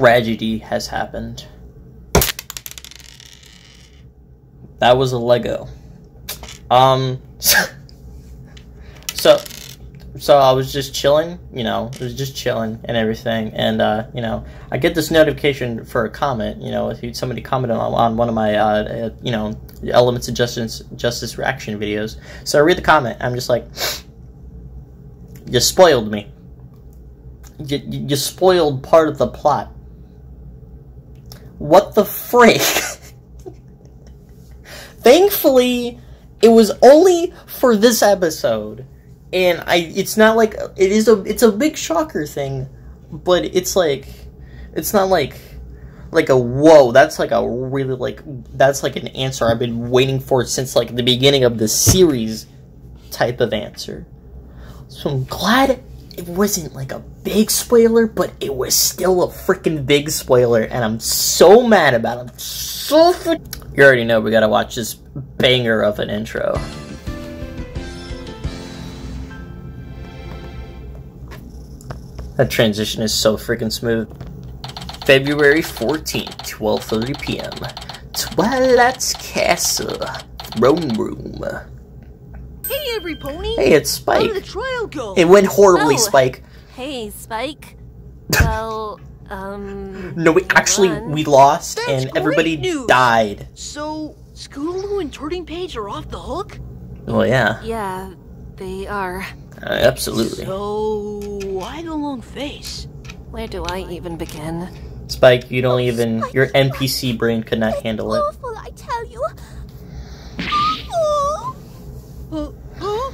tragedy has happened. That was a Lego. Um, so, so I was just chilling, you know, I was just chilling and everything, and uh, you know, I get this notification for a comment, you know, somebody commented on, on one of my, uh, uh, you know, Elements of Justice Justice reaction videos. So I read the comment, I'm just like, you spoiled me. You, you spoiled part of the plot. What the frick? Thankfully, it was only for this episode, and I. It's not like it is a. It's a big shocker thing, but it's like, it's not like, like a whoa. That's like a really like that's like an answer I've been waiting for since like the beginning of the series, type of answer. So I'm glad it wasn't like a big spoiler, but it was still a freaking big spoiler, and I'm so mad about it. I'm so You already know we gotta watch this banger of an intro. That transition is so freaking smooth. February 14th, 12.30 p.m. Twilight's Castle. Throne Room. Hey, every pony. Hey, it's How Spike. did the trial go? It went horribly, Oh. Spike. Hey, Spike. Well, um. No, we actually Run. we lost That's and everybody news. died. So, Scootaloo and Turning Page are off the hook? Well, yeah, Yeah, they are. uh, absolutely. So, why the long face? Where do I even begin? Spike, you don't even your NPC brain could not handle it. Awful, I tell you. Oh, Uh, huh?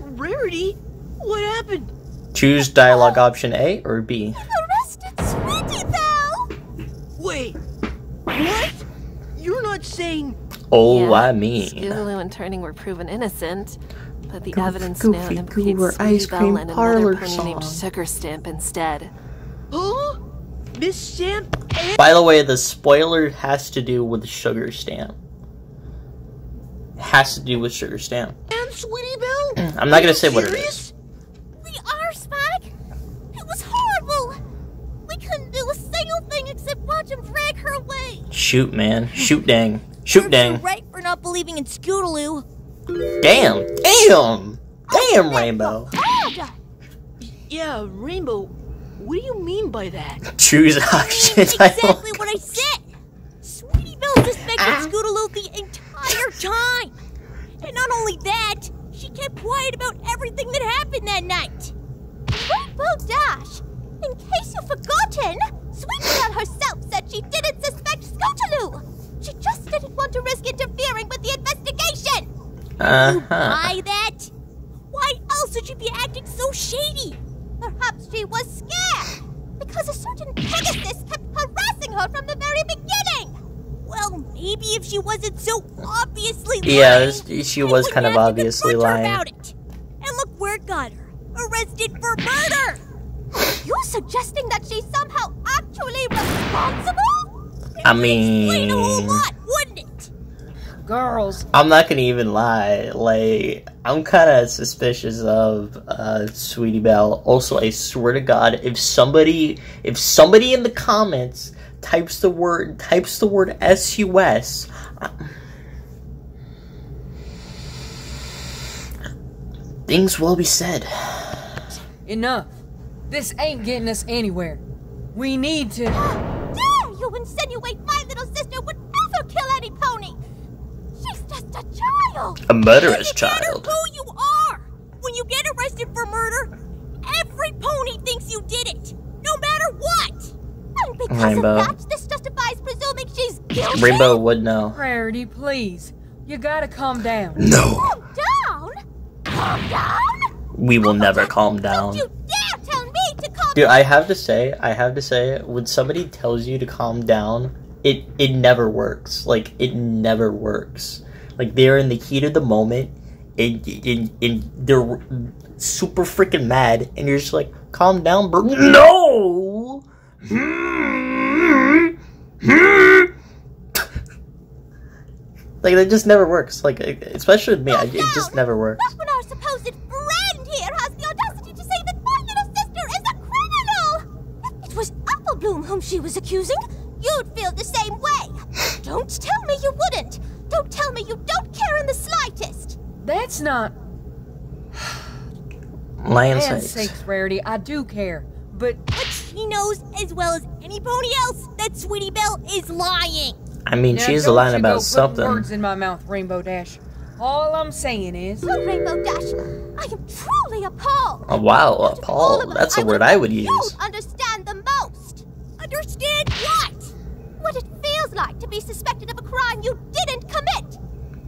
Rarity? What happened? Choose dialogue option A or B. arrested Sweetie Belle. Wait, what? You're not saying. Oh, Yeah, I mean. Scootaloo and Turning were proven innocent, but the Goof- evidence now Goofy implicates Goober Sweetie ice Belle cream and parlor another pony named. Sugar Stamp instead. Huh? Miss Stamp. By the way, the spoiler has to do with sugar stamp. It has to do with sugar stamp. and Sweetie Belle? Mm, I'm not gonna you say what it serious? is. Shoot, man. Shoot, dang. Shoot, You're dang. right for not believing in Scootaloo. Damn. Damn. Damn, Rainbow. Yeah, Rainbow. What do you mean by that? Choose I option. mean exactly what I said. Sweetie Belle suspected Ah. Scootaloo the entire time. And not only that, she kept quiet about everything that happened that night. Rainbow Dash, in case you've forgotten, Sweetie herself said she didn't suspect Scootaloo. She just didn't want to risk interfering with the investigation. Uh huh. Why that? Why else would she be acting so shady? Perhaps she was scared because a certain Pegasus kept harassing her from the very beginning. Well, maybe if she wasn't so obviously Yeah, lying, this- she was kind of obviously lying. About it. And look where it got her. Arrested for murder. You suggesting that she's somehow actually responsible? I would explain a whole mean- lot, wouldn't it? Girls, I'm not gonna even lie. Like, I'm kind of suspicious of uh, Sweetie Belle. Also, I swear to God, if somebody, if somebody in the comments types the word, types the word SUS, I- things will be said. enough. This ain't getting us anywhere. We need to. dare you insinuate my little sister would ever kill any pony? She's just a child. A murderous Doesn't matter child. who you are. When you get arrested for murder, every pony thinks you did it, no matter what. And because Rainbow. of that, this justifies presuming she's guilty. Rainbow would know. Rarity, please. You gotta calm down. No, Calm down. Calm down. we will oh, never calm Don't down. you dare tell to calm Dude, I have to say, I have to say, when somebody tells you to calm down, it it never works. Like it never works. Like they're in the heat of the moment, and, and, and they're super freaking mad, and you're just like, calm down, bro. No. Like that just never works. Like especially with me, it just never works. Whom she was accusing, you'd feel the same way. Don't tell me you wouldn't. Don't tell me you don't care in the slightest. That's not. Lion Man sakes. sakes, Rarity, I do care. But But she knows as well as any pony else that Sweetie Belle is lying. I mean, now she's don't lying you about go something. words in my mouth, Rainbow Dash. All I'm saying is. Oh, Rainbow Dash, I am truly appalled. Oh, wow, Out of all Paul, that's a word I hope would you'd use. understand the most. Understand what? What it feels like to be suspected of a crime you didn't commit.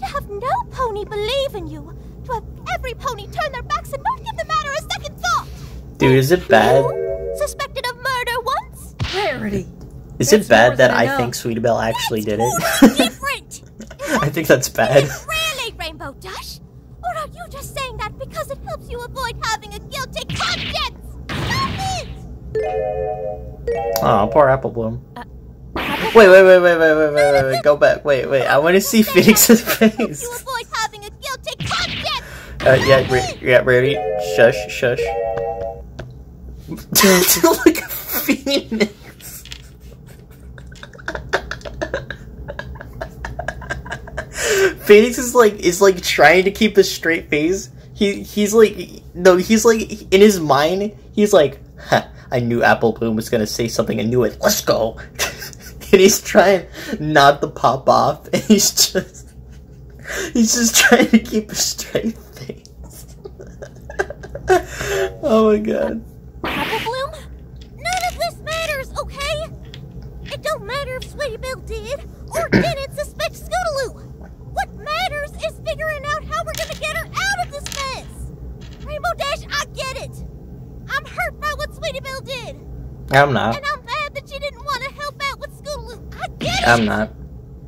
To have no pony believe in you. To have every pony turn their backs and not give the matter a second thought. Dude, is it bad? You, suspected of murder once? Rarity. Is That's it bad that than I enough. think Sweetie Belle actually did it? different. I think that's bad. Really, Rainbow Dash? Or are you just saying that because it helps you avoid having a guilty conscience? Stop it! Oh, poor Apple Bloom. Wait, wait, wait, wait, wait, wait, wait, wait, wait, go back. Wait, wait, I want to see Phoenix's Helps you face. avoid having a guilty conscience! Uh, yeah, re- yeah, ready? Shush, shush. Look at Phoenix. Phoenix is like is like trying to keep a straight face. He he's like no, he's like in his mind. He's like, huh, I knew Apple Bloom was gonna say something. I knew it. Let's go. and he's trying not to pop off, and he's just he's just trying to keep a straight face. oh my god. Apple Bloom? None of this matters, okay? It don't matter if Sweetie Belle did or didn't suspect Scootaloo. What matters is figuring out how we're gonna get her out of this mess. Rainbow Dash, I get it. I'm hurt by what Sweetie Belle did, I'm not. and I'm mad that she didn't want to help out with Scootaloo. I get it. I'm not.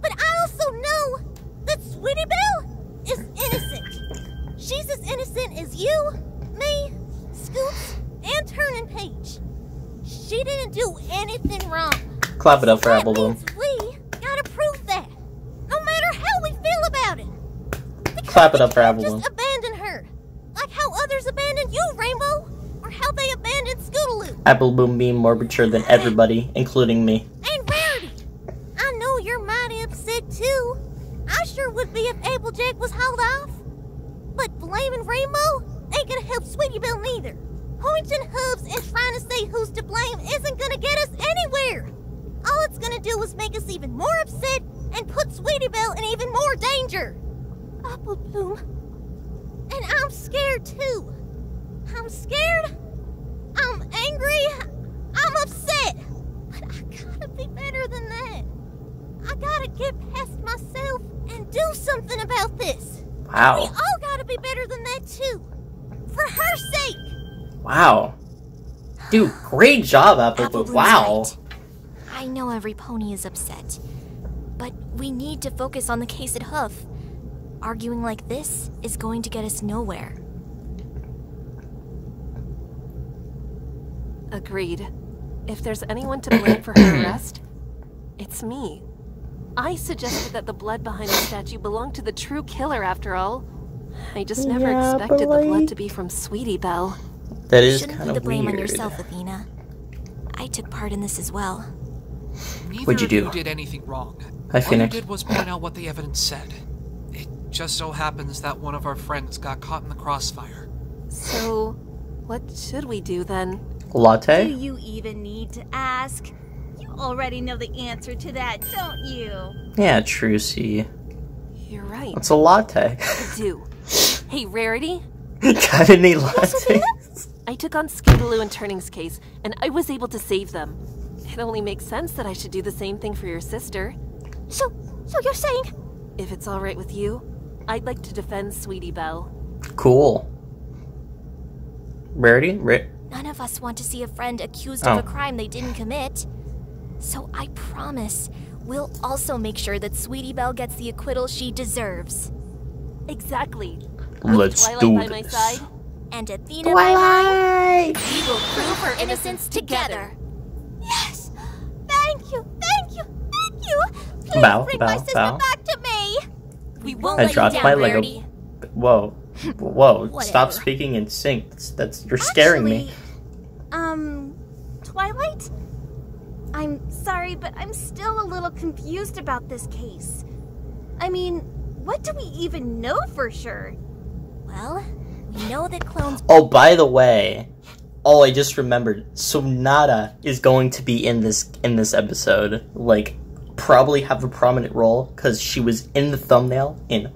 But I also know that Sweetie Belle is innocent. She's as innocent as you, me, Scoops, and Turning Page. She didn't do anything wrong. Clap it up for That Apple Bloom. we gotta prove that, no matter how we feel about it. Because Clap it up for Apple Just abandon her, like how others abandoned you, Rainbow, or how they abandoned Scootaloo. Apple Bloom being more mature than everybody, including me. And Rarity, I know you're mighty upset too. I sure would be if Applejack was hauled off. But blaming Rainbow ain't gonna help Sweetie Belle neither. Pointing hooves and trying to say who's to blame isn't gonna get us anywhere. All it's gonna do is make us even more upset and put Sweetie Belle in even more danger. Apple Bloom. And I'm scared too. I'm scared. I'm angry. I'm upset. But I gotta be better than that. I gotta get past myself and do something about this. We Wow. all gotta be better than that too. For her sake. Wow. Dude, great job, Apple, Apple Bloom. Wow. right. I know every pony is upset, but we need to focus on the case at Hoof. Arguing like this is going to get us nowhere. Agreed. If there's anyone to blame for her arrest, it's me. I suggested that the blood behind the statue belonged to the true killer after all. I just never Yeah, but expected the blood to be from Sweetie Belle. That is Shouldn't kind put of the blame weird. on yourself, Athena. I took part in this as well. Neither What'd you of do? you did anything wrong. Hi, All Phoenix. you did was point out what the evidence said. It just so happens that one of our friends got caught in the crossfire. So, what should we do then? Latte? Do you even need to ask? You already know the answer to that, don't you? Yeah, true, see. You're right. What's a latte? I do. Hey, Rarity, Got any latte? I took on Scootaloo and Turning's case, and I was able to save them. It only makes sense that I should do the same thing for your sister. So, so you're saying If it's alright with you, I'd like to defend Sweetie Belle. Cool. Rarity? Ra- None of us want to see a friend accused Oh. of a crime they didn't commit. So I promise we'll also make sure that Sweetie Belle gets the acquittal she deserves. Exactly. Let's Twilight do by my side, And Athena by mine, Twilight! we will prove her innocence together. yes? Thank you, thank you, thank you. Please Bow, bring my sister bow. back to me. We won't I let you dropped down, my Lego. Whoa. Whoa. Stop speaking in sync. That's, that's you're scaring me. Actually, Um, Twilight? I'm sorry, but I'm still a little confused about this case. I mean, what do we even know for sure? Well, we know that clones. Oh, by the way, oh, I just remembered. Sonata is going to be in this in this episode. Like, probably have a prominent role because she was in the thumbnail. In,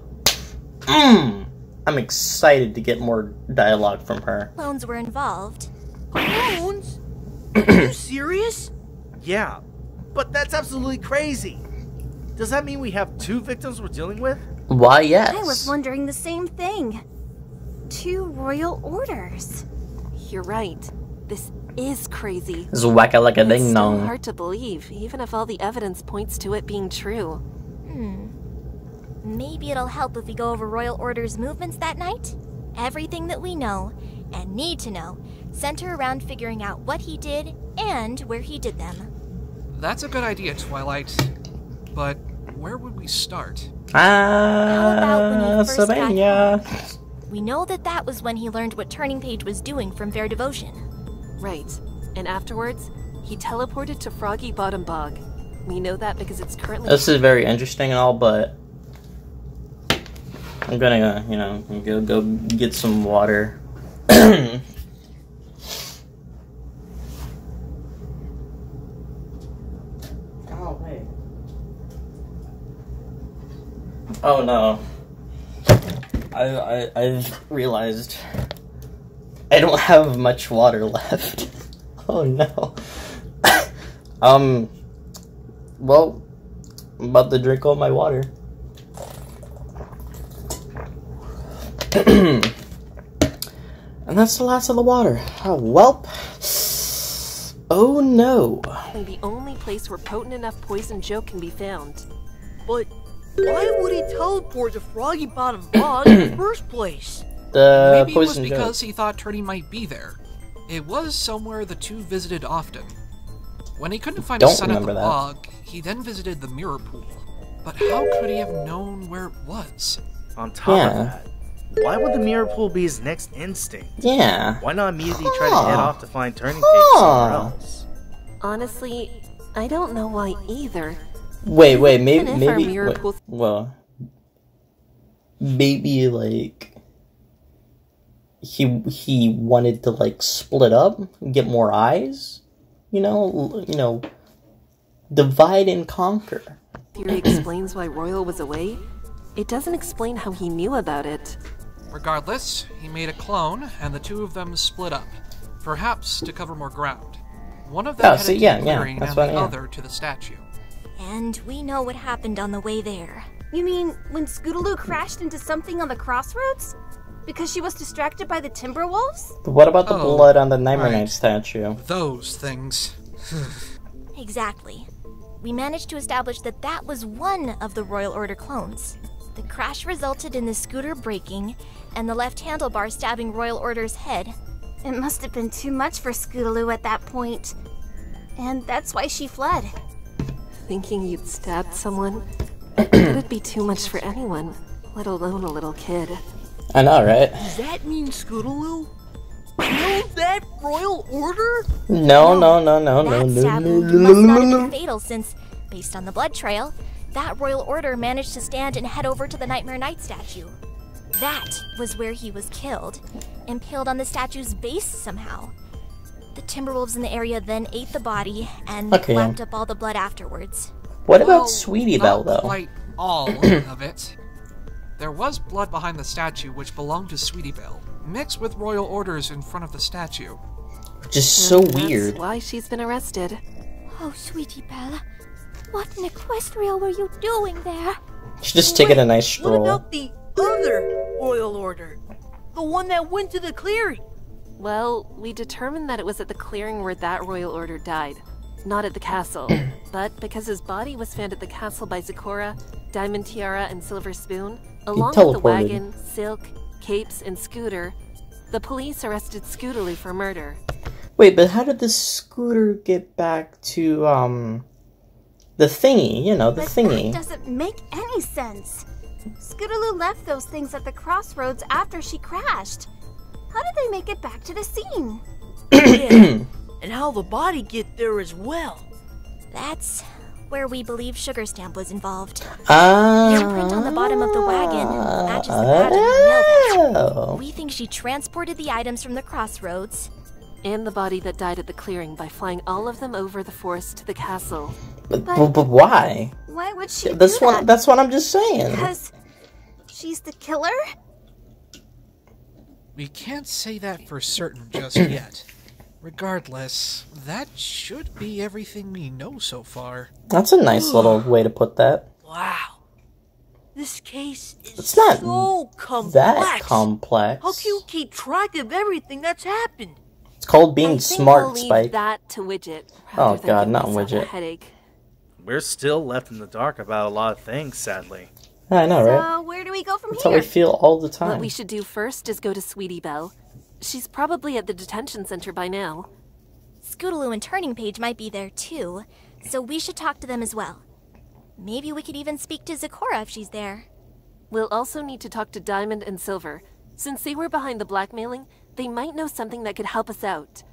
mm, I'm excited to get more dialogue from her. Clones were involved. Clones? Are you serious? Yeah, but that's absolutely crazy. Does that mean we have two victims we're dealing with? Why, yes. I was wondering the same thing. Two royal orders. You're right. This is crazy. This is wacka like a It's ding still dong. hard to believe, even if all the evidence points to it being true. Hmm. Maybe it'll help if we go over Royal Order's movements that night? Everything that we know and need to know center around figuring out what he did and where he did them. That's a good idea, Twilight. But where would we start? about when he Ah, first got Savannah. We know that that was when he learned what Turning Page was doing from Fair Devotion. Right. And afterwards, he teleported to Froggy Bottom Bog. We know that because it's currently. This is very interesting and all, but I'm gonna, uh, you know, go go get some water. oh wait. Oh no. I I I've realized I don't have much water left. Oh no. um. Well, I'm about to drink all my water. and that's the last of the water. Oh, welp. Oh no. the only place where potent enough poison Joe can be found. But why would he teleport to Froggy Bottom Bog in the first place? The Maybe it was because joke. he thought Turdy might be there. It was somewhere the two visited often. When he couldn't find Don't a son at the that. bog, he then visited the mirror pool. But how could he have known where it was? On top Yeah. of that, why would the mirror pool be his next instinct? Yeah. Why not immediately try to head off to find turning page somewhere Huh. else? Honestly, I don't know why either. Wait, wait, maybe, Even if our maybe, wait, pool- well, maybe like he he wanted to like split up, get more eyes, you know, you know, divide and conquer. Theory explains why Royal was away. It doesn't explain how he knew about it. Regardless, he made a clone, and the two of them split up, perhaps to cover more ground. One of them Oh, headed see, to yeah, the yeah, clearing that's and what- the yeah. other to the statue. And we know what happened on the way there. You mean when Scootaloo crashed into something on the crossroads? Because she was distracted by the Timberwolves? But what about the Oh, blood on the Nightmare right. Knight statue? Those things. Exactly. We managed to establish that that was one of the Royal Order clones. The crash resulted in the scooter breaking and the left handlebar stabbing Royal Order's head. It must have been too much for Scootaloo at that point. And that's why she fled. Thinking you'd stabbed someone? It'd be too much for anyone, let alone a little kid. I know, right? Does that mean Scootaloo? Killed that royal order? No, no, no, no, no, That no, stab no, wound no, must no, not have no. been fatal since, based on the blood trail, that Royal Order managed to stand and head over to the Nightmare Knight statue. That was where he was killed, impaled on the statue's base somehow. The Timberwolves in the area then ate the body and Okay. lapped up all the blood afterwards. What Well, about Sweetie Belle, though? quite all of it. There was blood behind the statue which belonged to Sweetie Belle, mixed with royal orders in front of the statue. Which is mm, so And weird. That's why she's been arrested. Oh, sweetie Belle, what in Equestria were you doing there? She's just taking a nice stroll. What about the other royal order? The one that went to the clearing? Well, we determined that it was at the clearing where that royal order died, not at the castle. but because his body was found at the castle by Zecora, Diamond Tiara, and Silver Spoon, along with the wagon, Silk, Capes, and Scooter, the police arrested Scootaloo for murder. Wait, but how did the scooter get back to um the thingy? You know, the But thingy. that doesn't make any sense. Scootaloo left those things at the crossroads after she crashed. How did they make it back to the scene? yeah. And how the body get there as well? That's where we believe Sugar Stamp was involved. Ah. The imprint on the bottom of the wagon matches the pattern in the Oh. We think she transported the items from the crossroads. And the body that died at the clearing by flying all of them over the forest to the castle. But, but, but why? Why would she That's do what. that? That's what I'm just saying. Because she's the killer? We can't say that for certain just yet. Regardless, that should be everything we know so far. That's a nice little way to put that. Wow. This case is It's not so complex. That complex. How can you keep track of everything that's happened? It's called being I think smart, we'll leave Spike. that to Widget. Oh, God, not myself a Widget. Headache. We're still left in the dark about a lot of things, sadly. I know, right? So where do we go from That's how we feel all the time. What we should do first is go to Sweetie Belle. She's probably at the detention center by now. Scootaloo and Turning Page might be there too, so we should talk to them as well. Maybe we could even speak to Zecora if she's there. We'll also need to talk to Diamond and Silver. Since they were behind the blackmailing, they might know something that could help us out.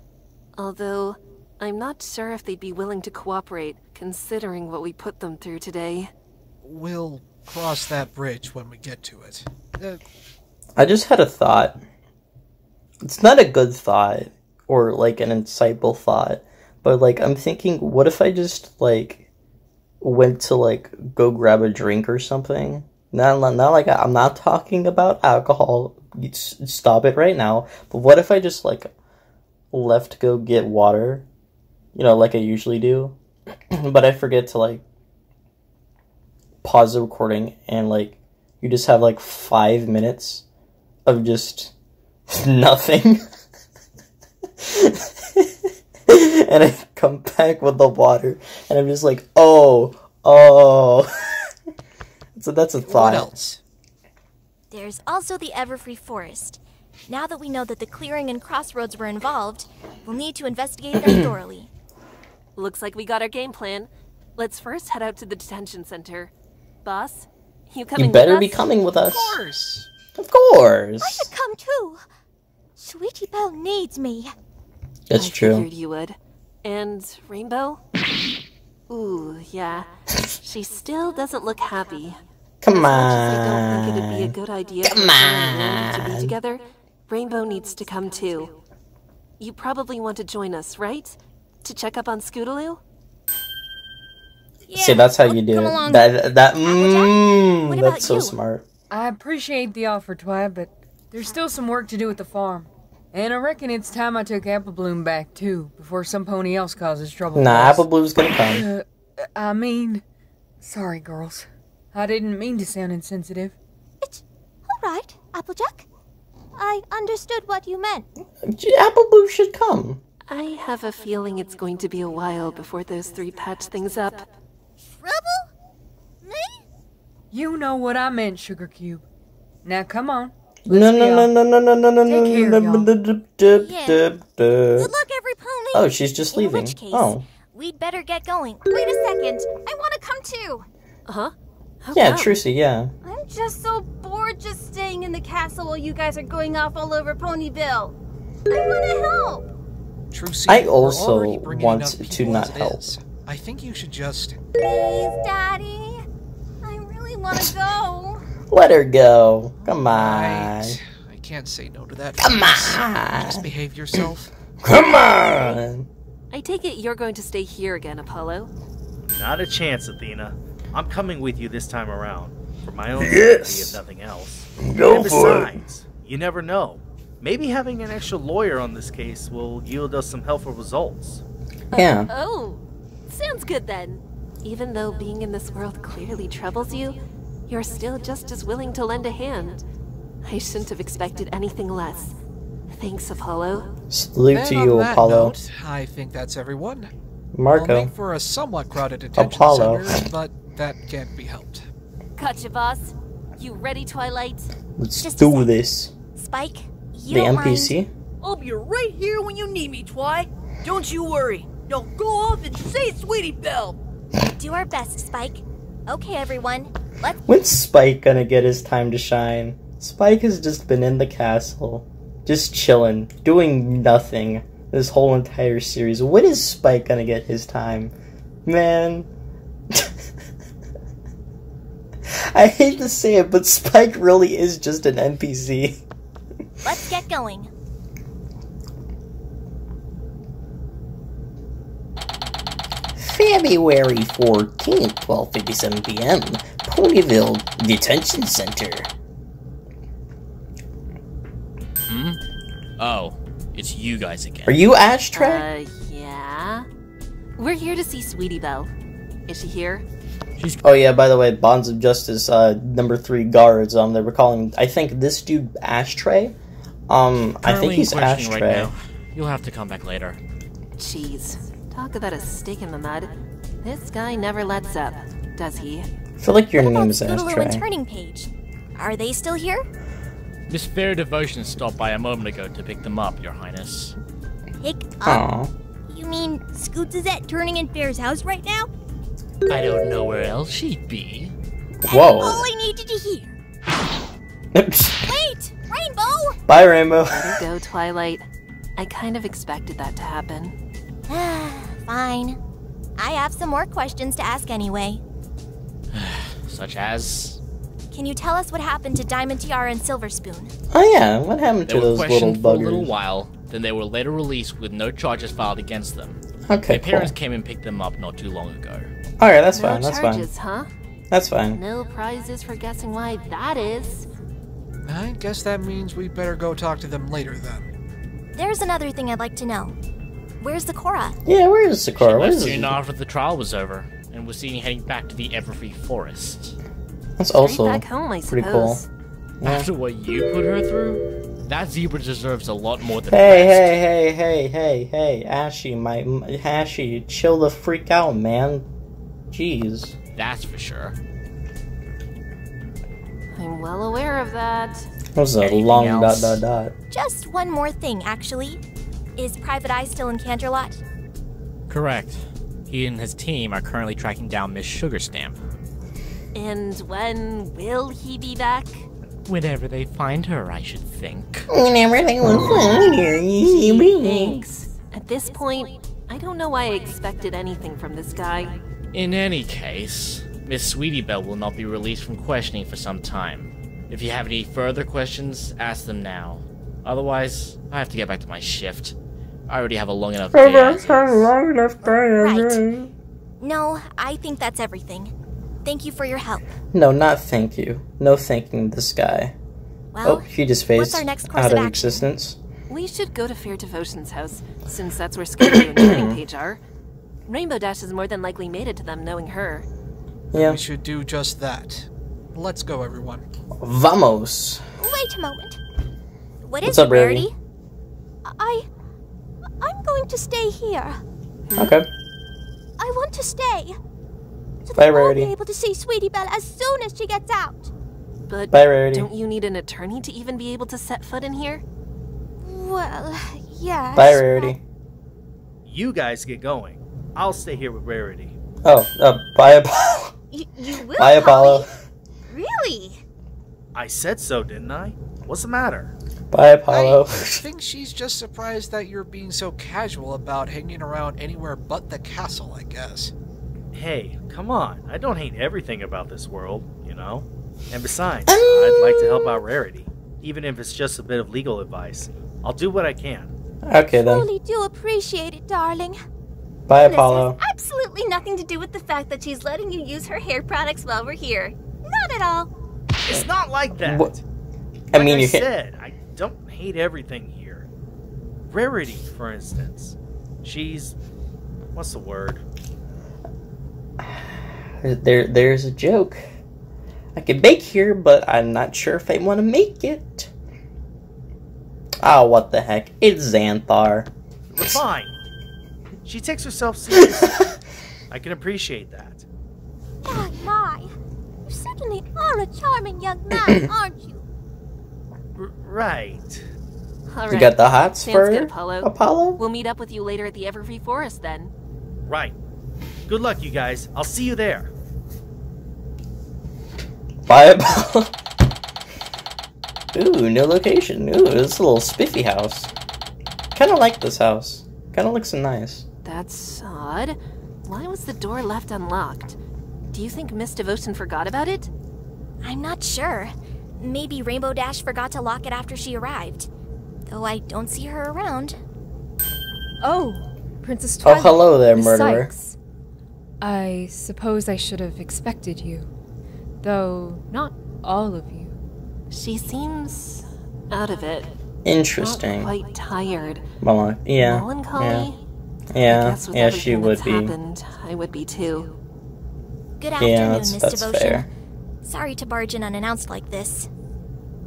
Although, I'm not sure if they'd be willing to cooperate, considering what we put them through today. We'll cross that bridge when we get to it. Uh, I just had a thought. It's not a good thought or like an insightful thought, but like I'm thinking, what if I just like went to like go grab a drink or something? Not not like I'm not talking about alcohol. Stop it right now. But what if I just like left to go get water? You know, like I usually do, but I forget to like pause the recording and like you just have like five minutes of just nothing. and I come back with the water, and I'm just like, oh, oh. so that's a what thought. else? There's also the Everfree Forest. Now that we know that the clearing and crossroads were involved, we'll need to investigate them thoroughly. Looks like we got our game plan. Let's first head out to the detention center. Boss, you coming You better with be coming with us. Of course. Of course. I should come too. Sweetie Belle needs me. That's I true. figured you would. And Rainbow? Ooh, yeah. She still doesn't look happy. Come As much as I don't think it'd be a good idea for Jill and to be together, Rainbow needs to come too. You probably want to join us, right? To check up on Scootaloo? See, that's how you do it. That that mm, that's so you? smart. I appreciate the offer, Twi, but there's still some work to do at the farm. And I reckon it's time I took Apple Bloom back, too, before some pony else causes trouble. Nah. Apple Bloom's gonna come. Uh, I mean, sorry, girls. I didn't mean to sound insensitive. It's all right, Applejack. I understood what you meant. Apple Bloom should come. I have a feeling it's going to be a while before those three patch things up. Trouble? Me? You know what I meant, Sugar Cube. Now come on. No, no, no, no, no, no, no, no, no, Take care, no, y'all. no, no, no, no, Yeah. Good luck, every pony. Oh, she's just In leaving. which case, Oh, we'd better get going. Wait a second. I want to come too. Huh? How yeah, come? Trucy, yeah. I'm just so bored just staying in the castle while you guys are going off all over Ponyville. I want to help. Trucy, I also want to not help. is. I think you should just. Please, Daddy. I really want to go. Let her go. Come on. Right. I can't say no to that. Come Felix. on. Just behave yourself. Come on. I take it you're going to stay here again, Apollo. Not a chance, Athena. I'm coming with you this time around. For my own Yes. safety, if nothing else. Go and for it. besides, you never know. Maybe having an extra lawyer on this case will yield us some helpful results. Yeah. Oh, sounds good then. Even though being in this world clearly troubles you, you're still just as willing to lend a hand. I shouldn't have expected anything less. Thanks, Apollo. Salute and to on you, that Apollo. note, I think that's everyone. We'll Marco. make for a somewhat crowded detention Apollo. center, but that can't be helped. Gotcha, boss. You ready, Twilight? Let's Just do this. Spike, you The don't NPC? I'll be right here when you need me, Twi. Don't you worry. Now go off and say Sweetie Belle. Do our best, Spike. Okay, everyone. Let's When's Spike gonna get his time to shine? Spike has just been in the castle, just chilling, doing nothing this whole entire series. When is Spike gonna get his time? Man. I hate to say it, but Spike really is just an NPC. Let's get going. February 14th, 12.57 p.m. Ponyville Detention Center. Hmm? Oh, it's you guys again. Are you Ashtray? Uh, yeah? We're here to see Sweetie Belle. Is she here? Oh yeah, by the way, Bonds of Justice, uh, number three guards, um, they were calling, I think this dude Ashtray? Um, I think he's in Ashtray. right now. You'll have to come back later. Jeez. Talk about a stick in the mud. This guy never lets up, does he? I feel like your What name about is Scootaloo and Ashtray. Turning Page? Are they still here? Miss Fair Devotion stopped by a moment ago to pick them up, Your Highness. Pick up? Aw. You mean Scoots is at Turning in Fair's house right now? I don't know where else she'd be. All Whoa. I needed to hear. Wait! Rainbow! Bye, Rainbow. Let her go, Twilight. I kind of expected that to happen. Ah. Fine. I have some more questions to ask anyway. Such as. Can you tell us what happened to Diamond Tiara and Silver Spoon? Oh yeah, what happened They to were those little buggers? They questioned for a little while, then they were later released with no charges filed against them. Okay, Their parents cool. came and picked them up not too long ago. Oh, Alright, that's no fine, that's charges, fine. huh? That's fine. No prizes for guessing why that is. I guess that means we better go talk to them later then. There's another thing I'd like to know. Where's Zecora? Yeah, where is Zecora? She Where left is soon after the trial was over, and was seen heading back to the Everfree Forest. That's Straight also back home, I pretty cool. Yeah. After what you put her through, that zebra deserves a lot more than Hey, hey, hey, hey, hey, hey, Ashy, my, my Ashy, chill the freak out, man. Jeez. That's for sure. I'm well aware of that. That was a Anything long else? dot dot dot. Just one more thing, actually. Is Private Eye still in Canterlot? Correct. He and his team are currently tracking down Miss Sugar Stamp. And when will he be back? Whenever they find her, I should think. Whenever they will hmm. find her, you see Thanks. At this point, I don't know why I expected anything from this guy. In any case, Miss Sweetie Belle will not be released from questioning for some time. If you have any further questions, ask them now. Otherwise, I have to get back to my shift. I already have a long enough day as is. long enough Right. No, I think that's everything. Thank you for your help. No, not thank you. No thanking this guy. Well, oh, he just what's phased our next out of of existence. We should go to Fair Devotion's house, since that's where Scootaloo and Turning Page are. Rainbow Dash has more than likely made it to them knowing her. Yeah. We should do just that. Let's go, everyone. Vamos. Wait a moment. what What's is up, Rarity? Rarity? I. I'm going to stay here. Okay. I want to stay. So Bye, that I'll be able to see Sweetie Belle as soon as she gets out. But Bye, Rarity. don't you need an attorney to even be able to set foot in here? Well, yes. Bye, Rarity. You guys get going. I'll stay here with Rarity. Oh, uh, bye, Apollo. You, you will. Bye, Apollo. Really? I said so, didn't I? What's the matter? Bye, Apollo. I think she's just surprised that you're being so casual about hanging around anywhere but the castle, I guess. Hey, come on. I don't hate everything about this world, you know? And besides, um, I'd like to help out Rarity, even if it's just a bit of legal advice. I'll do what I can. Okay, then. Truly do appreciate it, darling. Bye, This Apollo. has absolutely nothing to do with the fact that she's letting you use her hair products while we're here. Not at all. It's not like that. What? I Like mean, I you hit. said, I don't hate everything here. Rarity, for instance. She's. What's the word? There, there's a joke. I could make here, but I'm not sure if I want to make it. Oh, what the heck? It's Xanthar. Fine. She takes herself seriously. I can appreciate that. My, my. You certainly are a charming young man, aren't you? R- right. All You got the hots Sounds for good, Apollo. Apollo? We'll meet up with you later at the Everfree Forest then. Right. Good luck, you guys. I'll see you there. Bye, Apollo. Ooh, new location. Ooh, this little spiffy house. Kind of like this house. Kind of looks nice. That's odd. Why was the door left unlocked? Do you think Miss Devotion forgot about it? I'm not sure. Maybe Rainbow Dash forgot to lock it after she arrived. Though I don't see her around. Oh, Princess oh, Twilight. Oh, hello there, Miss murderer. Cykes. I suppose I should have expected you. Though not all of you. She seems out of it. Interesting. Not quite tired. Well, uh, yeah. Melancholy? Yeah. Yeah, yeah, she would that's be. happened, I would be too. Good Yeah, afternoon, that's- Miss that's Devotion. fair. Sorry to barge in unannounced like this.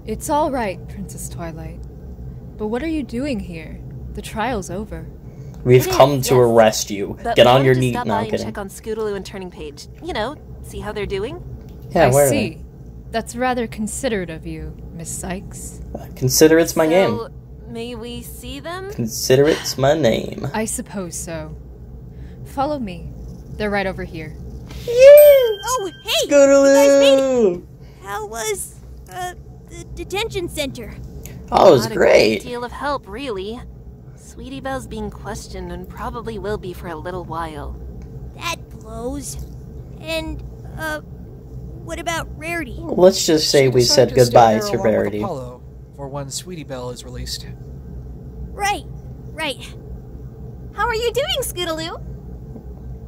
It's all right, Princess Twilight. But what are you doing here? The trial's over. We've It is, come to yes. arrest you. But Get on wanted your to knees. Stop No, by I'm and kidding. check on Scootaloo and Turning Page. You know, see how they're doing. Yeah, I where are see. That's rather considerate of you, Miss Cykes. Uh, they? Consider it's my game. So, may we see them? Consider it's my name. I suppose so. Follow me. They're right over here. Oh, hey! Scootaloo! How was, uh, the detention center? Oh, it was Not a great. deal of help, really. Sweetie Belle's being questioned and probably will be for a little while. That blows. And, uh, what about Rarity? Let's just say She we said to goodbye there to Rarity. Apollo for when Sweetie Belle is released. Right, right. How are you doing, Scootaloo?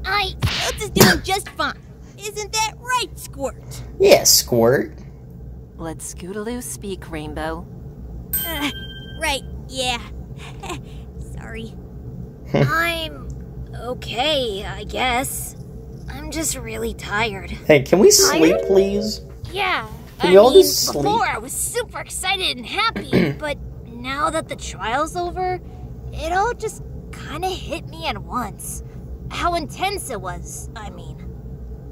I, Scouts is doing just fine. Isn't that right, Squirt? Yeah, Squirt. Let Scootaloo speak, Rainbow. Uh, right, yeah. Sorry. I'm okay, I guess. I'm just really tired. Hey, can we sleep, please? Yeah. Can I we all mean, just sleep? before I was super excited and happy, but now that the trial's over, it all just kind of hit me at once. How intense it was, I mean.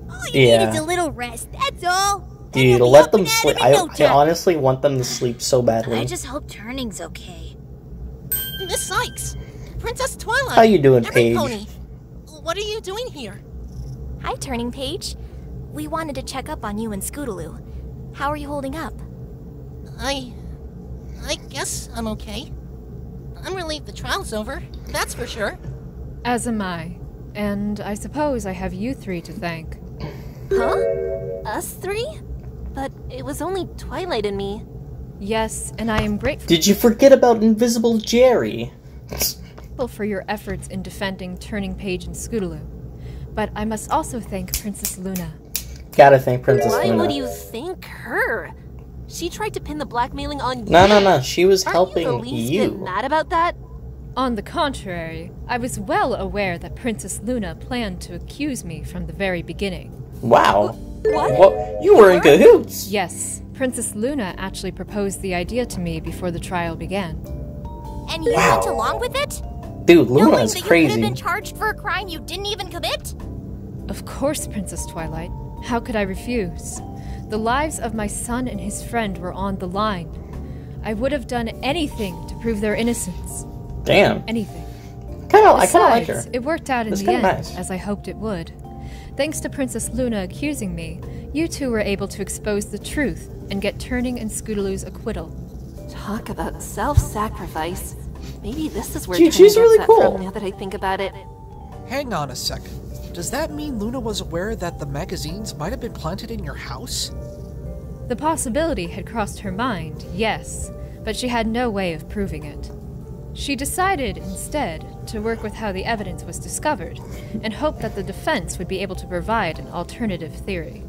All you Yeah. need is a little rest, that's all. Dude, you'll let them and at 'em sleep. I, no I honestly want them to sleep so badly. I just hope Turning's okay. Miss Cykes, Princess Twilight. How you doing, Every Paige? Pony. What are you doing here? Hi, Turning Page. We wanted to check up on you and Scootaloo. How are you holding up? I. I guess I'm okay. I'm relieved the trial's over, that's for sure. As am I. And I suppose I have you three to thank. Huh? Us three? But it was only Twilight and me. Yes, and I am grateful Did you forget about Invisible Jerry? for your efforts in defending Turning Page and Scootaloo. But I must also thank Princess Luna. Gotta thank Princess Why Luna. would you thank her? She tried to pin the blackmailing on you. No, no, no. She was Aren't helping you the least you. bit mad about that? On the contrary, I was well aware that Princess Luna planned to accuse me from the very beginning. Wow. What? What? You were in cahoots. Yes, Princess Luna actually proposed the idea to me before the trial began. And you Wow. went along with it? Dude, Luna Knowing Luna's that you could have been charged for a crime you didn't even commit? Of course, Princess Twilight. How could I refuse? The lives of my son and his friend were on the line. I would have done anything to prove their innocence. Damn. Anything. Kinda, I kinda like her. Besides, it worked out in That's the end, nice. as I hoped it would. Thanks to Princess Luna accusing me, you two were able to expose the truth and get Turning and Scootaloo's acquittal. Talk about self-sacrifice. Maybe this is where Dude, Turning she's really gets that cool. from now that I think about it. Hang on a second. Does that mean Luna was aware that the magazines might have been planted in your house? The possibility had crossed her mind, yes, but she had no way of proving it. She decided, instead, to work with how the evidence was discovered and hoped that the defense would be able to provide an alternative theory.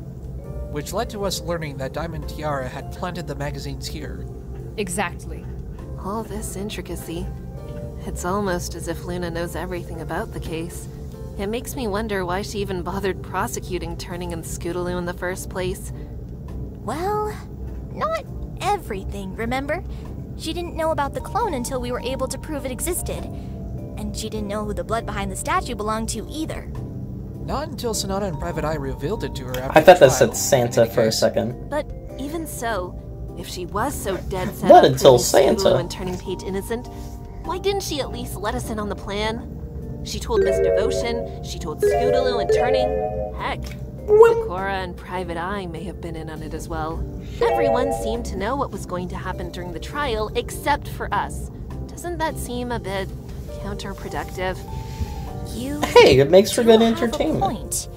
Which led to us learning that Diamond Tiara had planted the magazines here. Exactly. All this intricacy. It's almost as if Luna knows everything about the case. It makes me wonder why she even bothered prosecuting Turning and Scootaloo in the first place. Well, not everything, remember? She didn't know about the clone until we were able to prove it existed. And she didn't know who the blood behind the statue belonged to either. Not until Sonata and Private Eye revealed it to her after I thought that said Santa for a second. But even so, if she was so dead set Not until Santa. Scootaloo and Turning Page innocent, why didn't she at least let us in on the plan? She told Miss Devotion, she told Scootaloo and Turning. Heck, Zecora and Private Eye may have been in on it as well. Everyone seemed to know what was going to happen during the trial except for us. Doesn't that seem a bit counterproductive? You Hey, it makes for good entertainment. point.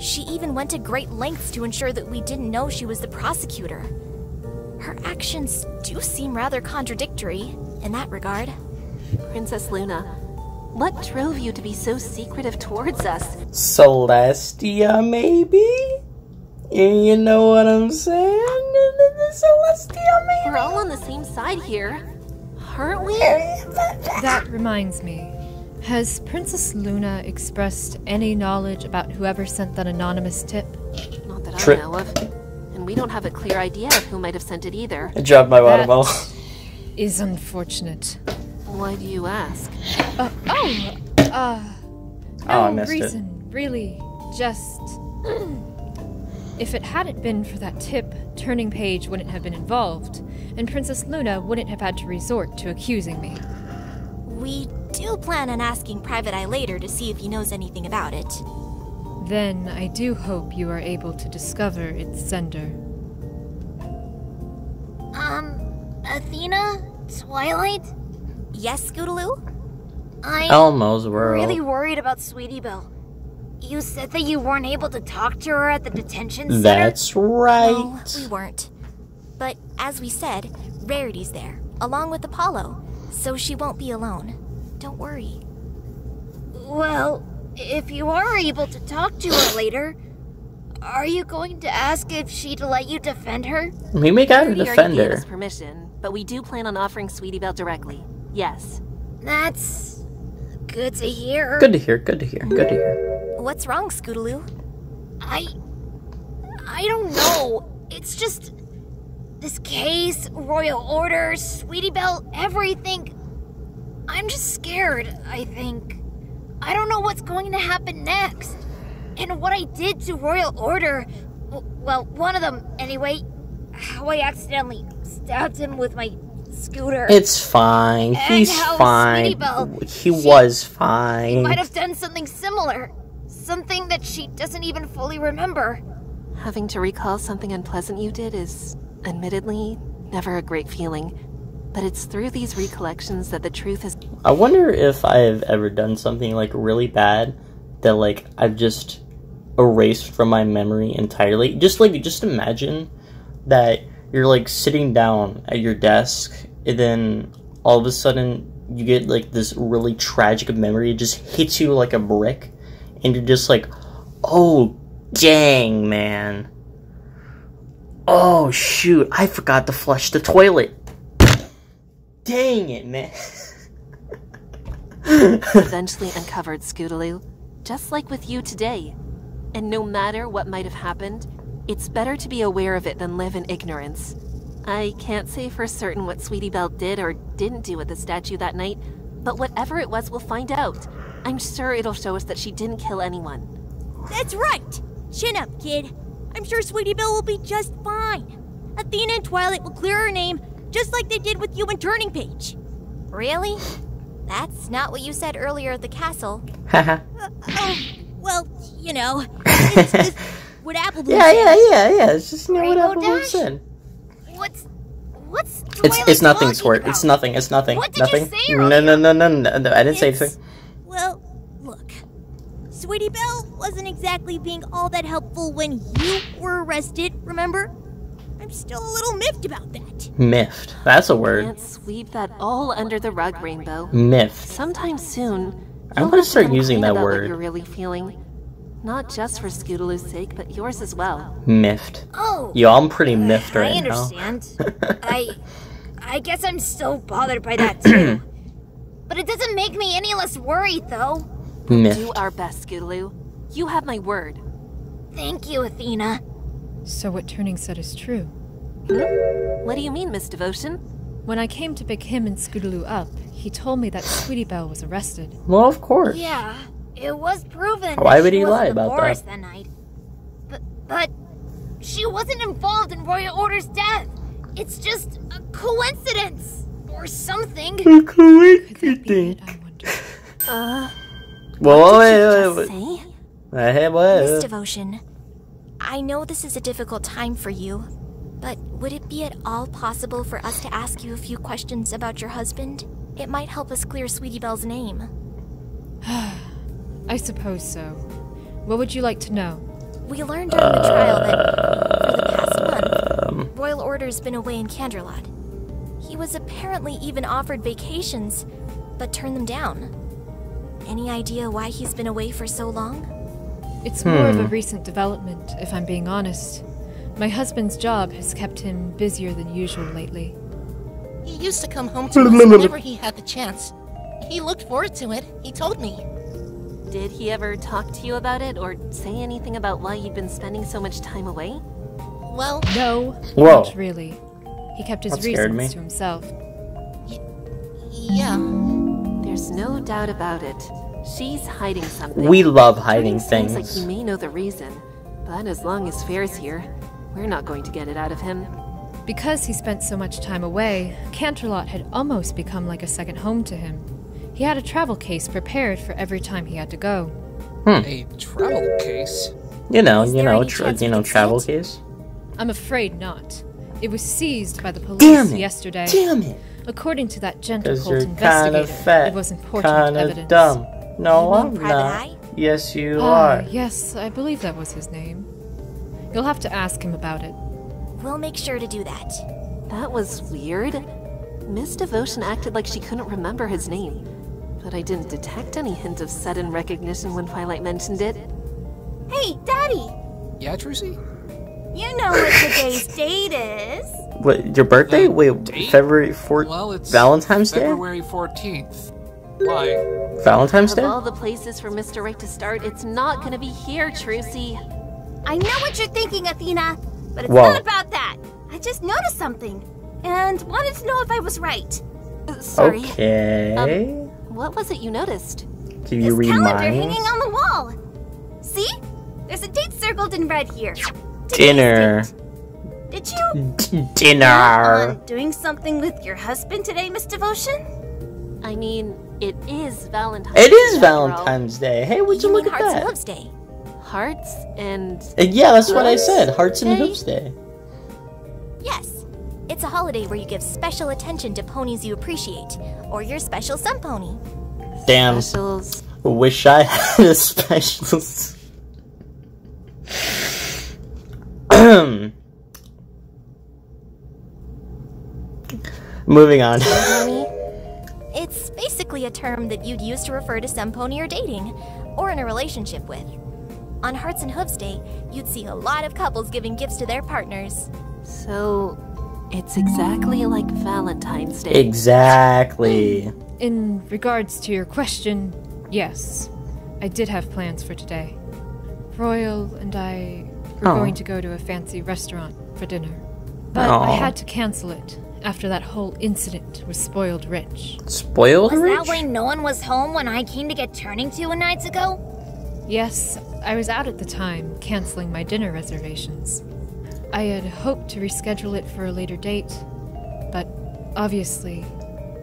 She even went to great lengths to ensure that we didn't know she was the prosecutor. Her actions do seem rather contradictory in that regard. Princess Luna, what drove you to be so secretive towards us? Celestia, maybe? You, you know what I'm saying? Celestia, maybe? We're all on the same side here. Aren't we? That reminds me. Has Princess Luna expressed any knowledge about whoever sent that anonymous tip? Not that Tri- I know of. And we don't have a clear idea of who might have sent it either. I dropped my That watermelon. is unfortunate. Why do you ask? Uh, oh, uh, no Oh, I missed it. reason, really. Just. if it hadn't been for that tip, Turning Page wouldn't have been involved, and Princess Luna wouldn't have had to resort to accusing me. We do plan on asking Private Eye later to see if he knows anything about it. Then I do hope you are able to discover its sender. Um, Athena? Twilight? Yes, Scootaloo? I'm Elmo's world. really worried about Sweetie Belle. You said that you weren't able to talk to her at the detention center? That's right. No, we weren't. But as we said, Rarity's there, along with Apollo, so she won't be alone. Don't worry. Well, if you are able to talk to her later, are you going to ask if she'd let you defend her? We may gotta Rudy defend already gave her. us permission, but we do plan on offering Sweetie Belle directly. Yes. That's good to hear. Good to hear, good to hear, good to hear. What's wrong, Scootaloo? I. I don't know. It's just. This case, Royal Order, Sweetie Belle, everything. I'm just scared, I think. I don't know what's going to happen next. And what I did to Royal Order. Well, one of them, anyway. How I accidentally stabbed him with my scooter. It's fine. And He's fine. Sweetie He she was fine. might have done something similar. Something that she doesn't even fully remember. Having to recall something unpleasant you did is, admittedly, never a great feeling. But it's through these recollections that the truth is. I wonder if I have ever done something like really bad that like I've just erased from my memory entirely. Just like just imagine that you're like sitting down at your desk and then all of a sudden you get like this really tragic memory. It just hits you like a brick and you're just like oh dang man. Oh shoot. I forgot to flush the toilet. Dang it man. Eventually uncovered Scootaloo, just like with you today. And no matter what might have happened, it's better to be aware of it than live in ignorance. I can't say for certain what Sweetie Belle did or didn't do with the statue that night, but whatever it was, we'll find out. I'm sure it'll show us that she didn't kill anyone. That's right! Chin up, kid. I'm sure Sweetie Belle will be just fine. Athena and Twilight will clear her name, just like they did with you and Turning Page. Really? That's not what you said earlier at the castle. haha uh, Oh, well, you know, it's just what Apple yeah yeah yeah yeah it's just you know what Rainbow Applewood Dash? said What's. What's. It's Twilight it's nothing, talking Swart. It's nothing. It's nothing. What did you nothing. say no, no, no, no, no, no. I didn't say anything. Well, look. Sweetie Belle wasn't exactly being all that helpful when you were arrested, remember? I'm still a little miffed about that. Miffed. That's a word. Can't sweep that all under the rug, Rainbow. Miffed. Sometime soon, I'm gonna start using that word. What you're really feeling, not just for Scootaloo's sake, but yours as well. Miffed. Oh. Yo, I'm pretty miffed right now. I now. understand. I. I guess I'm still bothered by that too. but it doesn't make me any less worried, though. Miffed. Do our best, Scootaloo. You have my word. Thank you, Athena. So what Turning said is true. Hmm? What do you mean, Miss Devotion? When I came to pick him and Scootaloo up, he told me that Sweetie Belle was arrested. Well, of course. Yeah, it was proven. Why would he lie about Boris that? that night. But, but she wasn't involved in Royal Order's death. It's just a coincidence or something. A coincidence. be it, I wonder? Uh, Whoa, did wait, you wait, just wait. say? Hey, Miss what? Devotion, I know this is a difficult time for you, but would it be at all possible for us to ask you a few questions about your husband? It might help us clear Sweetie Belle's name. I suppose so. What would you like to know? We learned during the trial that for the past month, Royal Order's been away in Canterlot. He was apparently even offered vacations, but turned them down. Any idea why he's been away for so long? It's more of a Hmm. recent development, if I'm being honest. My husband's job has kept him busier than usual lately. He used to come home to us whenever he had the chance. He looked forward to it, he told me. Did he ever talk to you about it or say anything about why you'd been spending so much time away? Well, No, Whoa. not really. He kept his That reasons me. to himself. yeah. There's no doubt about it. She's hiding something. We love hiding It seems like he may know the reason, but as long as Fair's here, we're not going to get it out of him. Because he spent so much time away, Canterlot had almost become like a second home to him. He had a travel case prepared for every time he had to go. A travel case? You know, you know, tra- you know, travel it? case. I'm afraid not. It was seized by the police Damn it! yesterday. Damn it! According to that gentle cult you're kind investigator, of fat, it was important kind of evidence. dumb. No, I'm not. Eye? Yes, you Ah, are. yes, I believe that was his name. You'll have to ask him about it. We'll make sure to do that. That was weird. Miss Devotion acted like she couldn't remember his name, but I didn't detect any hint of sudden recognition when Twilight mentioned it. Hey, Daddy! Yeah, Trucy? You know what today's date is. What? Your birthday? Uh, Wait, date? February fourth. Well, it's Valentine's Day. February 14th. Why? Valentine's Of Day. all the places for Mr. Right to start, it's not gonna be here, Trucy. I know what you're thinking, Athena, but it's Whoa. not about that. I just noticed something and wanted to know if I was right. Uh, Sorry. Okay. What was it you noticed? Can you this read calendar mine? hanging on the wall. See? There's a date circled in red here. Dinner. Did you Dinner. doing something with your husband today, Miss Devotion? I mean, it is Valentine's It is Day. Valentine's Day. Hey, would you, You look at Hearts that? and Hooves Day? Hearts and Uh, yeah, that's what I said. Hearts and Day? Hoops Day. Yes. It's a holiday where you give special attention to ponies you appreciate, or your special sun pony. Damn. specials. Wish I had a special. s- Moving on. It's basically a term that you'd use to refer to some pony you're dating, or in a relationship with. On Hearts and Hooves Day, you'd see a lot of couples giving gifts to their partners. So, it's exactly like Valentine's Day. exactly. Um, in regards to your question, yes, I did have plans for today. Royal and I were Aw. going to go to a fancy restaurant for dinner. But I oh. had to cancel it after that whole incident with Spoiled Rich. Spoiled Was rich? that why no one was home when I came to get turning to a nights ago? Yes, I was out at the time, canceling my dinner reservations. I had hoped to reschedule it for a later date, but obviously,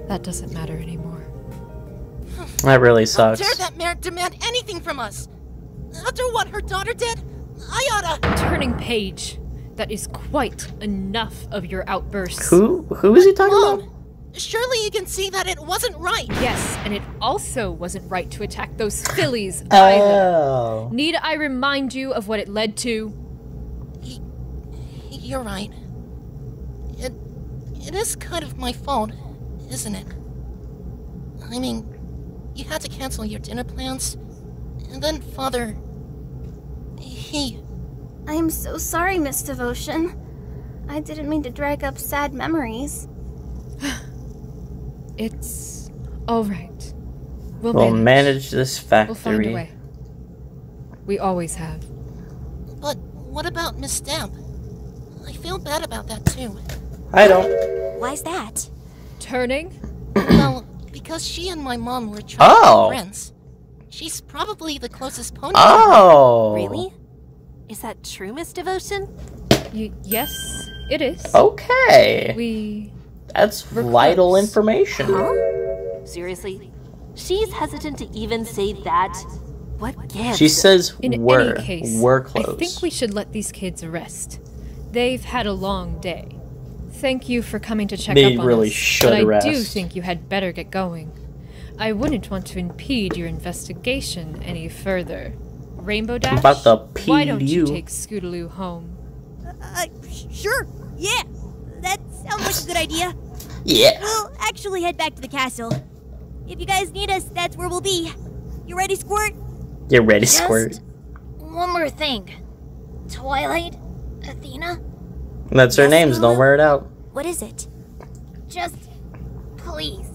that doesn't matter anymore. That really How sucks. dare that mare demand anything from us? After what her daughter did, I oughta. Turning page. That is quite enough of your outbursts. Who who is he talking about? Surely you can see that it wasn't right. Yes, and it also wasn't right to attack those fillies oh. either. Oh. Need I remind you of what it led to? You're right. It, it is kind of my fault, isn't it? I mean, you had to cancel your dinner plans, and then Father. He. I'm so sorry, Miss Devotion. I didn't mean to drag up sad memories. It's all right. We'll, We'll manage. manage this We'll find a way. We always have. But what about Miss Stamp? I feel bad about that too. I don't. Why's that? Turning? well, because she and my mom were trying Oh. friends. She's probably the closest pony. Oh. Really? Is that true, Miss Devotion? Y- yes, it is. Okay. We. That's vital close. information. Huh? Seriously? She's hesitant to even say that. What gives? She says In we're any case, we're close. I think we should let these kids rest. They've had a long day. Thank you for coming to check They up on really us, should but I do think you had better get going. I wouldn't want to impede your investigation any further. Rainbow Dash, about to why don't you. you take Scootaloo home? Uh, sure. Yeah. That sounds like a good idea. Yeah. We'll actually head back to the castle. If you guys need us, that's where we'll be. You ready, Squirt? Get ready, Just Squirt. One more thing. Twilight? Athena? That's their Yes, names. Don't wear it out. What is it? Just please.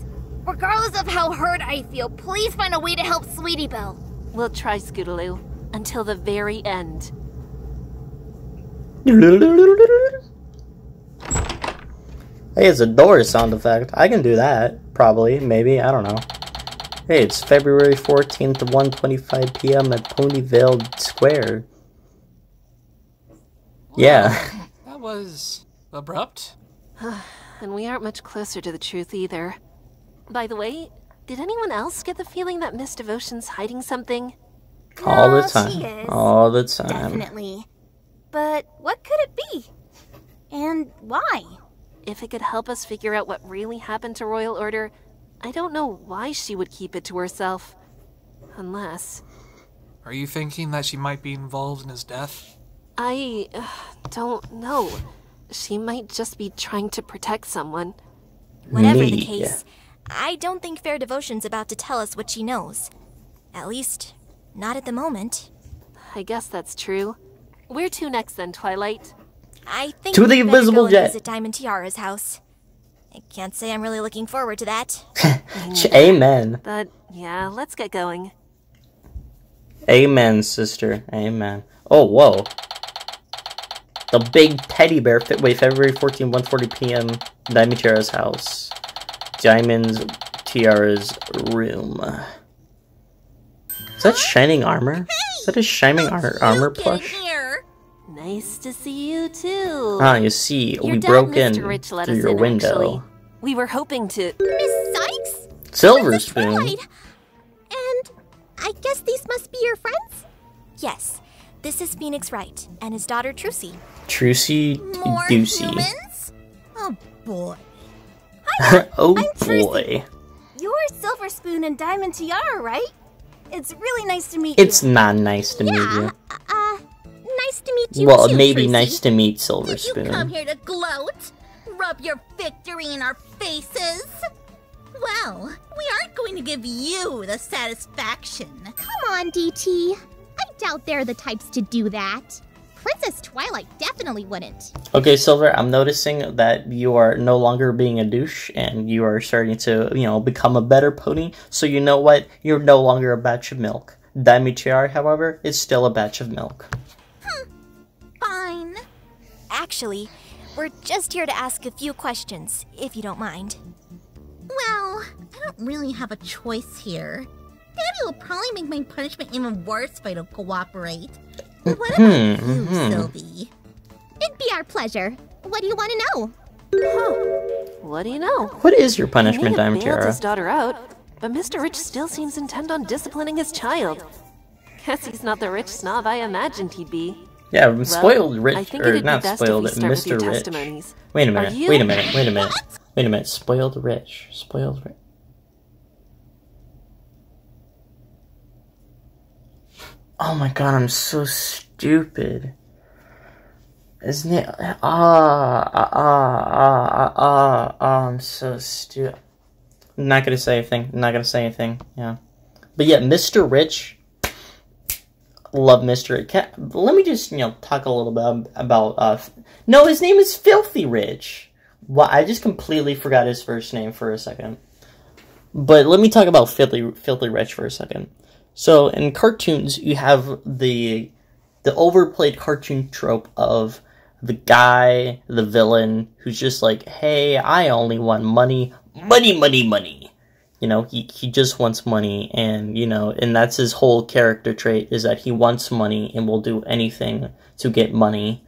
Regardless of how hurt I feel, please find a way to help Sweetie Belle. We'll try Scootaloo until the very end. Hey, it's a door sound effect. I can do that. Probably. Maybe. I don't know. Hey, it's February 14th, 1.25 p.m. at Ponyville Square. Yeah. That was abrupt. And we aren't much closer to the truth either. By the way, did anyone else get the feeling that Miss Devotion's hiding something? All the time. she is. All the time. Definitely. But what could it be? And why? If it could help us figure out what really happened to Royal Order, I don't know why she would keep it to herself. Unless. Are you thinking that she might be involved in his death? I uh, don't know. She might just be trying to protect someone. Whatever the case, I don't think Fair Devotion's about to tell us what she knows. At least, not at the moment. I guess that's true. Where to next then, Twilight? I think To the invisible jet. visit Diamond Tiara's house. I can't say I'm really looking forward to that. Amen. But yeah, let's get going. Amen, sister. Amen. Oh, whoa. The big teddy bear. Fe- Wait, February 14, 1.40 p.m. Diamond Tiara's house. Diamond Tiara's room. Is that shining armor? Is that a shining ar- armor plush? Here. Nice to see you too. Ah, you see, Your we broke in Rich, let through us your in, window. actually. We were hoping to. Miss Cykes? Silver Princess spoon. And I guess these must be your friends? Yes, this is Phoenix Wright and his daughter Trucy. Trucy More Doocy. humans? Oh boy. oh I'm boy. You're Silver Spoon and Diamond Tiara, right? It's really nice to meet It's you. not nice to meet yeah, uh, nice to meet you. you Well, too, maybe Tracy. nice to meet Silver Did you come here to gloat? Rub your victory in our faces? Well, we aren't going to give you the satisfaction. Come on, DT. I doubt they're the types to do that. Princess Twilight definitely wouldn't. Okay, Silver, I'm noticing that you are no longer being a douche and you are starting to, you know, become a better pony. So you know what? You're no longer a batch of milk. Diamond Tiara, however, is still a batch of milk. Hmm, fine. Actually, we're just here to ask a few questions, if you don't mind. Well, I don't really have a choice here. Daddy will probably make my punishment even worse if I don't cooperate. But what about you, mhm. Sylvie? It'd be our pleasure. What do you want to know? What do you know? What is your He may punishment, have Diamond bailed Tiara? his daughter out, but Mr. Rich still seems intent on disciplining his child. Guess he's not the rich snob I imagined he'd be. Yeah, Well, spoiled rich, or it'd be not spoiled, we start with your Mr. Rich. Wait a minute, wait a minute, wait a minute, wait a minute. Spoiled rich, spoiled rich. Oh my god, I'm so stupid. Isn't it? Ah, ah, ah, ah, ah, ah, I'm so stupid. Not gonna say anything. Not gonna say anything. Yeah. But yeah, Mr. Rich. Love Mr. Rich. Let me just, you know, talk a little bit about, uh, no, his name is Filthy Rich. Well, I just completely forgot his first name for a second. But let me talk about Filthy, Filthy Rich for a second. So in cartoons, you have the the overplayed cartoon trope of the guy, the villain, who's just like, "Hey, I only want money, money, money, money." You know, he he just wants money, and you know, and that's his whole character trait is that he wants money and will do anything to get money.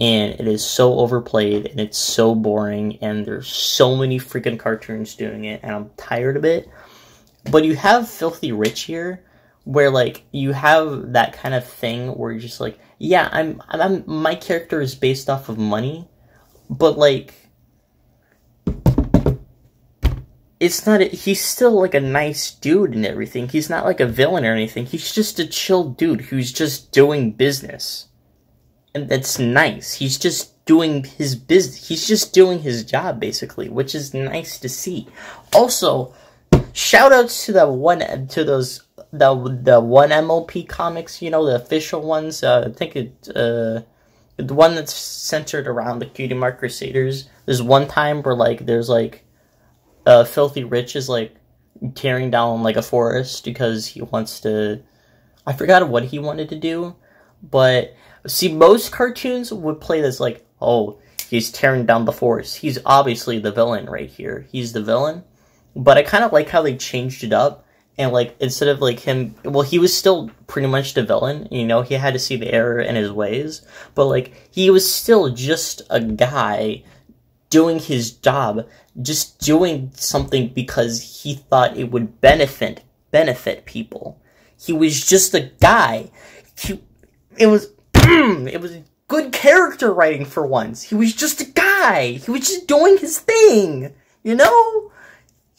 And it is so overplayed, and it's so boring, and there's so many freaking cartoons doing it, and I'm tired of it. But you have Filthy Rich here, where like you have that kind of thing where you're just like, yeah, I'm, I'm, my character is based off of money, but like, it's not. A, he's still like a nice dude and everything. He's not like a villain or anything. He's just a chill dude who's just doing business, and that's nice. He's just doing his business. He's just doing his job basically, which is nice to see. Also, shout outs to the one to those the the one MLP comics. You know the official ones. Uh, I think it. Uh, the one that's centered around the Cutie Mark Crusaders. There's one time where like there's like uh Filthy Rich is like tearing down like a forest because he wants to I forgot what he wanted to do, but see most cartoons would play this like, oh, he's tearing down the forest. He's obviously the villain right here. He's the villain. But I kind of like how they changed it up and like instead of like him well he was still pretty much the villain you know he had to see the error in his ways but like he was still just a guy doing his job just doing something because he thought it would benefit benefit people. He was just a guy. He it was it was good character writing for once. He was just a guy. He was just doing his thing you know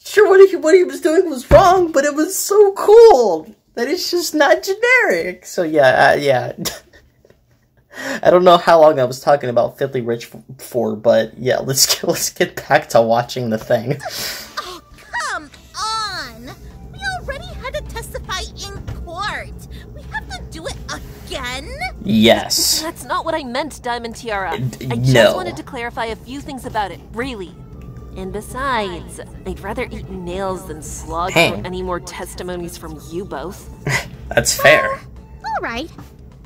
sure what he what he was doing was wrong, but it was so cool that it's just not generic. So yeah, uh, yeah. I don't know how long I was talking about Filthy Rich for, but yeah, let's get, let's get back to watching the thing. Oh, come on! We already had to testify in court. We have to do it again? Yes. That's not what I meant, Diamond Tiara. D- I just no. wanted to clarify a few things about it, really. And besides, I'd rather eat nails than slog Hey. through any more testimonies from you both. That's fair. All right.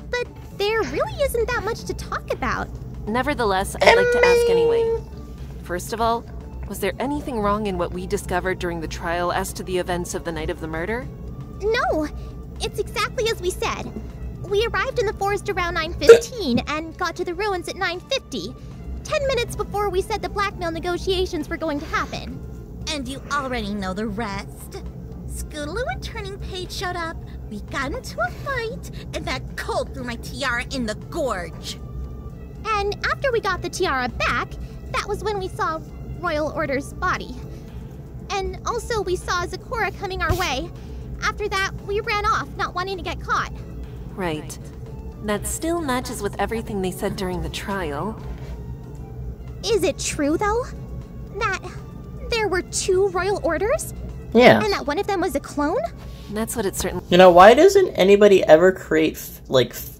But there really isn't that much to talk about. Nevertheless, I'd like to ask anyway. First of all, was there anything wrong in what we discovered during the trial as to the events of the night of the murder? No, it's exactly as we said. We arrived in the forest around 9:15 and got to the ruins at 9:50. 10 minutes before we said the blackmail negotiations were going to happen. And you already know the rest. Scootaloo and Turning Page showed up, we got into a fight, and that colt threw my tiara in the gorge. And after we got the tiara back, that was when we saw Royal Order's body. And also we saw Zecora coming our way. After that, we ran off, not wanting to get caught. Right. That still matches with everything they said during the trial. Is it true, though? That there were two royal orders? Yeah. And that one of them was a clone? That's what it certainly. You know why doesn't anybody ever create f- like f-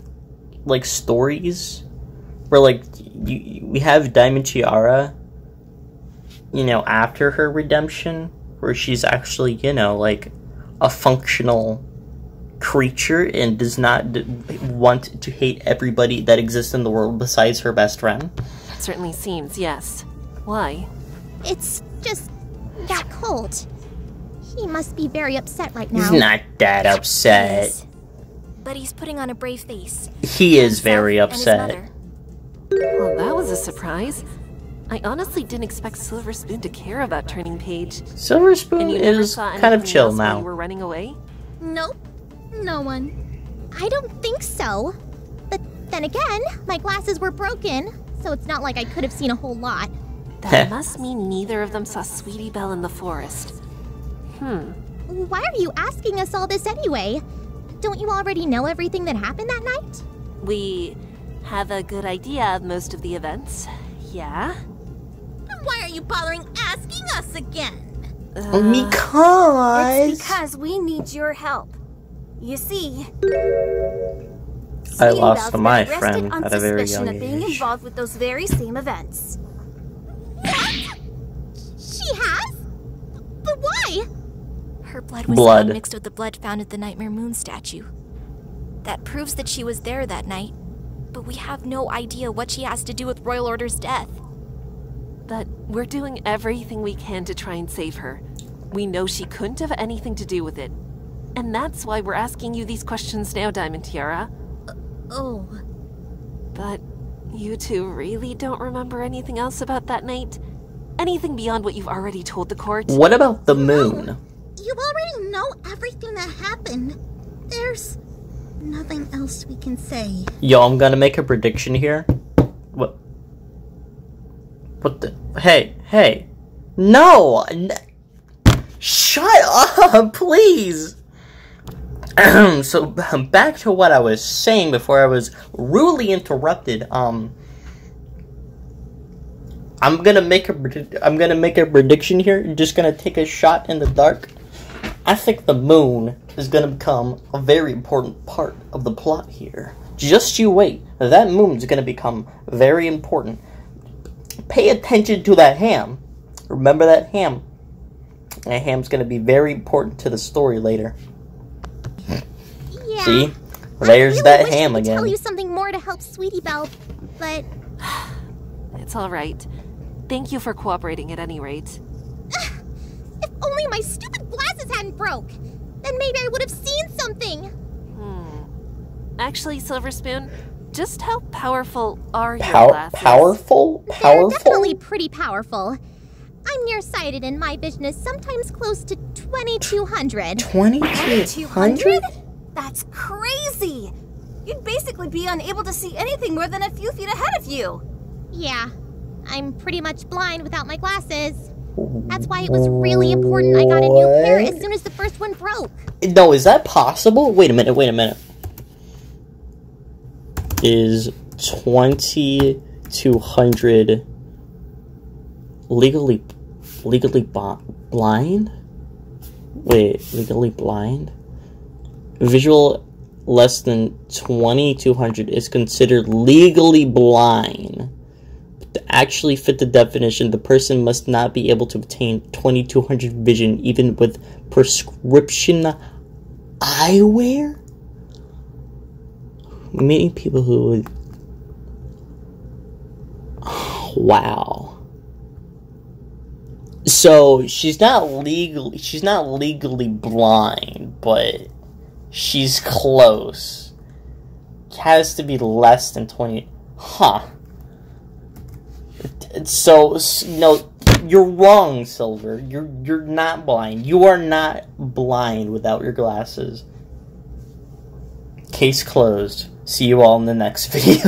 like stories where like you, you- we have Diamond Tiara, you know, after her redemption, where she's actually you know like a functional creature and does not d- want to hate everybody that exists in the world besides her best friend. Certainly seems, yes. Why? It's just that colt. He must be very upset right now. He's not that upset. Yes. But he's putting on a brave face. He is very upset. Well, that was a surprise. I honestly didn't expect Silver Spoon to care about Turning Page. Silver Spoon And you never is kind of anything chill else while now. You were running away. Nope. No one. I don't think so. But then again, my glasses were broken, so it's not like I could have seen a whole lot. That must mean neither of them saw Sweetie Belle in the forest. Hmm. Why are you asking us all this anyway? Don't you already know everything that happened that night? We have a good idea of most of the events. Yeah. Then why are you bothering asking us again? Uh, Because It's because we need your help. You see, I lost Belle's my arrested friend on at a very suspicion young of being age. involved with those very same events. She has? But why? Her blood was Blood. found mixed with the blood found at the Nightmare Moon statue. That proves that she was there that night, but we have no idea what she has to do with Royal Order's death. But we're doing everything we can to try and save her. We know she couldn't have anything to do with it. And that's why we're asking you these questions now, Diamond Tiara. Oh. But you two really don't remember anything else about that night? Anything beyond what you've already told the court? What about the moon? Oh, you already know everything that happened. There's nothing else we can say. Yo, I'm gonna make a prediction here. What? What the? Hey, hey. No! N- Shut up, please. so back to what I was saying before I was rudely interrupted. Um, I'm gonna make a I'm gonna make a prediction here. just gonna take a shot in the dark. I think the moon is gonna become a very important part of the plot here. Just you wait. That moon's gonna become very important. Pay attention to that ham. Remember that ham. That ham's gonna be very important to the story later. Yeah. See? There's really that wish ham I could again. tell you something more to help Sweetie Belle, but It's all right. Thank you for cooperating at any rate. if only my stupid glasses hadn't broke, then maybe I would have seen something. Hmm. Actually, Silver Spoon, just how powerful are your Pow- glasses? powerful? Powerful? They're definitely pretty powerful. I'm nearsighted and my vision is sometimes close to 2200. 2200? That's crazy! You'd basically be unable to see anything more than a few feet ahead of you. Yeah, I'm pretty much blind without my glasses. That's why it was really important I got a new pair as soon as the first one broke. No, is that possible? Wait a minute, wait a minute. Is 2200 legally legally blind? Wait, legally blind? Visual less than 2200 is considered legally blind. But to actually fit the definition, the person must not be able to obtain 2200 vision even with prescription eyewear? Many people who would. Wow. So she's not legally she's not legally blind, but she's close. Has to be less than twenty. Huh. So no, you're wrong, Silver. You're you're not blind. You are not blind without your glasses. Case closed. See you all in the next video.